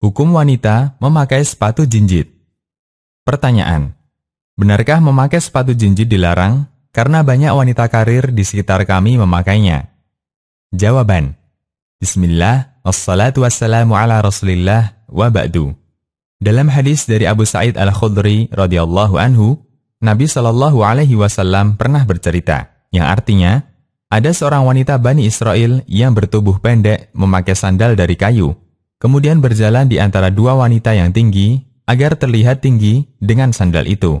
Hukum wanita memakai sepatu jinjit. Pertanyaan. Benarkah memakai sepatu jinjit dilarang karena banyak wanita karir di sekitar kami memakainya? Jawaban. Bismillah, wassalatu wassalamu ala rasulillah, wa ba'du. Dalam hadis dari Abu Sa'id Al-Khudri radhiyallahu anhu, Nabi Shallallahu alaihi wasallam pernah bercerita, yang artinya, ada seorang wanita Bani Israel yang bertubuh pendek memakai sandal dari kayu, kemudian berjalan di antara dua wanita yang tinggi agar terlihat tinggi dengan sandal itu.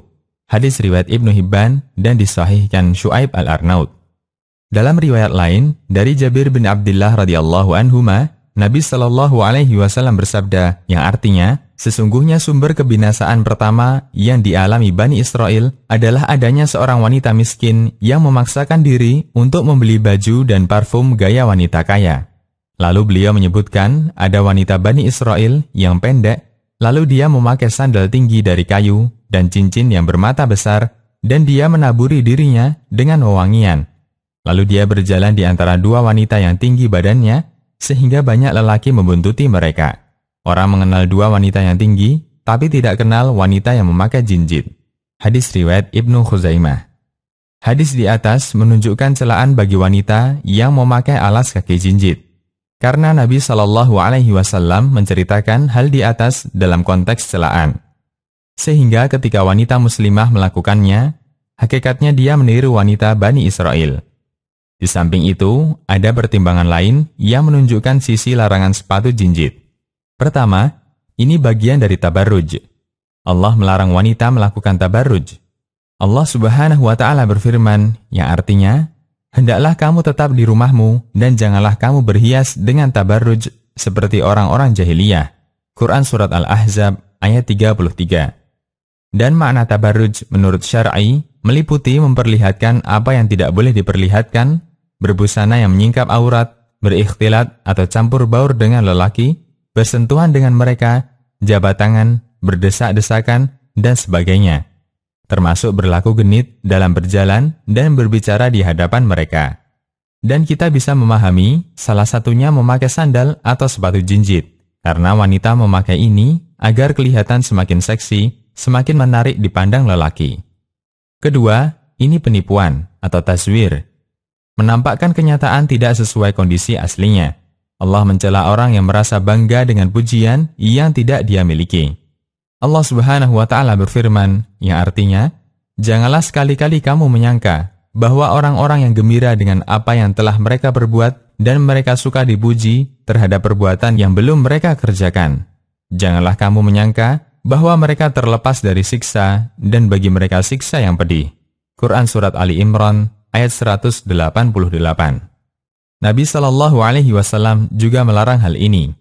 Hadis riwayat Ibnu Hibban dan disahihkan Shu'aib al-Arnaud. Dalam riwayat lain, dari Jabir bin Abdullah radhiyallahu anhuma, Nabi Shallallahu alaihi wasallam bersabda yang artinya, Sesungguhnya sumber kebinasaan pertama yang dialami Bani Israel adalah adanya seorang wanita miskin yang memaksakan diri untuk membeli baju dan parfum gaya wanita kaya. Lalu beliau menyebutkan ada wanita Bani Israel yang pendek, lalu dia memakai sandal tinggi dari kayu dan cincin yang bermata besar, dan dia menaburi dirinya dengan wewangian. Lalu dia berjalan di antara dua wanita yang tinggi badannya, sehingga banyak lelaki membuntuti mereka. Orang mengenal dua wanita yang tinggi, tapi tidak kenal wanita yang memakai jinjit. Hadis riwayat Ibnu Khuzaimah. Hadis di atas menunjukkan celaan bagi wanita yang memakai alas kaki jinjit. Karena Nabi Shallallahu Alaihi Wasallam menceritakan hal di atas dalam konteks celaan. Sehingga ketika wanita muslimah melakukannya, hakikatnya dia meniru wanita Bani Israel. Di samping itu, ada pertimbangan lain yang menunjukkan sisi larangan sepatu jinjit. Pertama, ini bagian dari tabarruj. Allah melarang wanita melakukan tabarruj. Allah subhanahu wa ta'ala berfirman, yang artinya, Hendaklah kamu tetap di rumahmu dan janganlah kamu berhias dengan tabarruj seperti orang-orang jahiliyah. Quran Surat Al-Ahzab ayat 33 Dan makna tabarruj menurut syar'i meliputi memperlihatkan apa yang tidak boleh diperlihatkan, berbusana yang menyingkap aurat, berikhtilat atau campur baur dengan lelaki, bersentuhan dengan mereka, jabat tangan, berdesak-desakan, dan sebagainya. Termasuk berlaku genit dalam berjalan dan berbicara di hadapan mereka. Dan kita bisa memahami salah satunya memakai sandal atau sepatu jinjit, karena wanita memakai ini agar kelihatan semakin seksi, semakin menarik dipandang lelaki. Kedua, ini penipuan atau taswir. Menampakkan kenyataan tidak sesuai kondisi aslinya. Allah mencela orang yang merasa bangga dengan pujian yang tidak dia miliki. Allah Subhanahu wa taala berfirman yang artinya, "Janganlah sekali-kali kamu menyangka bahwa orang-orang yang gembira dengan apa yang telah mereka perbuat dan mereka suka dipuji terhadap perbuatan yang belum mereka kerjakan. Janganlah kamu menyangka bahwa mereka terlepas dari siksa dan bagi mereka siksa yang pedih." Quran surat Ali Imran ayat 188. Nabi Shallallahu Alaihi Wasallam juga melarang hal ini.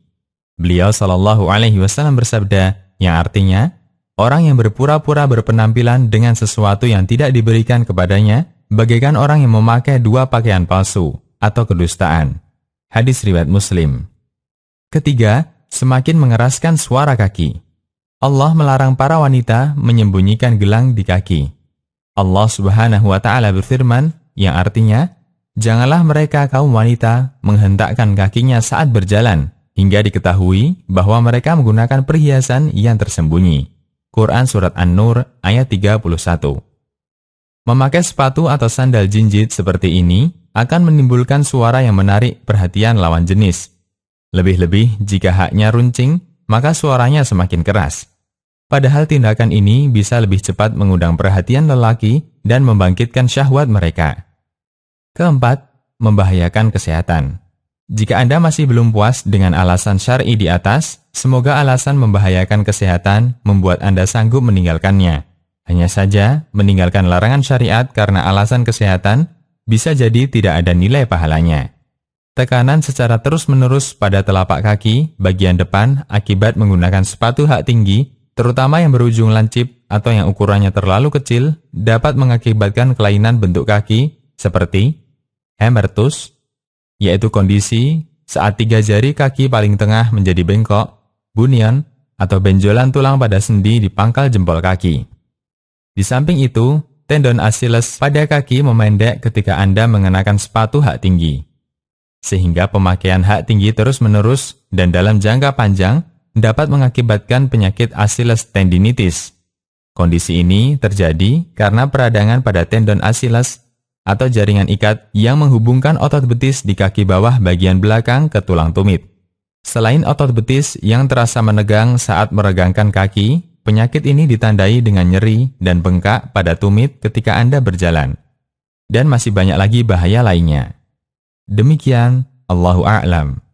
Beliau Shallallahu Alaihi Wasallam bersabda, yang artinya orang yang berpura-pura berpenampilan dengan sesuatu yang tidak diberikan kepadanya, bagaikan orang yang memakai dua pakaian palsu atau kedustaan. Hadis riwayat Muslim. Ketiga, semakin mengeraskan suara kaki. Allah melarang para wanita menyembunyikan gelang di kaki. Allah Subhanahu wa taala berfirman yang artinya Janganlah mereka kaum wanita menghentakkan kakinya saat berjalan, hingga diketahui bahwa mereka menggunakan perhiasan yang tersembunyi. Quran Surat An-Nur ayat 31 Memakai sepatu atau sandal jinjit seperti ini akan menimbulkan suara yang menarik perhatian lawan jenis. Lebih-lebih jika haknya runcing, maka suaranya semakin keras. Padahal tindakan ini bisa lebih cepat mengundang perhatian lelaki dan membangkitkan syahwat mereka. Keempat, membahayakan kesehatan. Jika Anda masih belum puas dengan alasan syar'i di atas, semoga alasan membahayakan kesehatan membuat Anda sanggup meninggalkannya. Hanya saja, meninggalkan larangan syariat karena alasan kesehatan bisa jadi tidak ada nilai pahalanya. Tekanan secara terus-menerus pada telapak kaki bagian depan akibat menggunakan sepatu hak tinggi, terutama yang berujung lancip atau yang ukurannya terlalu kecil, dapat mengakibatkan kelainan bentuk kaki seperti Hemertus, yaitu kondisi saat tiga jari kaki paling tengah menjadi bengkok, bunion, atau benjolan tulang pada sendi di pangkal jempol kaki. Di samping itu, tendon Achilles pada kaki memendek ketika Anda mengenakan sepatu hak tinggi. Sehingga pemakaian hak tinggi terus-menerus dan dalam jangka panjang dapat mengakibatkan penyakit Achilles tendinitis. Kondisi ini terjadi karena peradangan pada tendon Achilles atau jaringan ikat yang menghubungkan otot betis di kaki bawah bagian belakang ke tulang tumit. Selain otot betis yang terasa menegang saat meregangkan kaki, penyakit ini ditandai dengan nyeri dan bengkak pada tumit ketika Anda berjalan. Dan masih banyak lagi bahaya lainnya. Demikian, Allahu A'lam.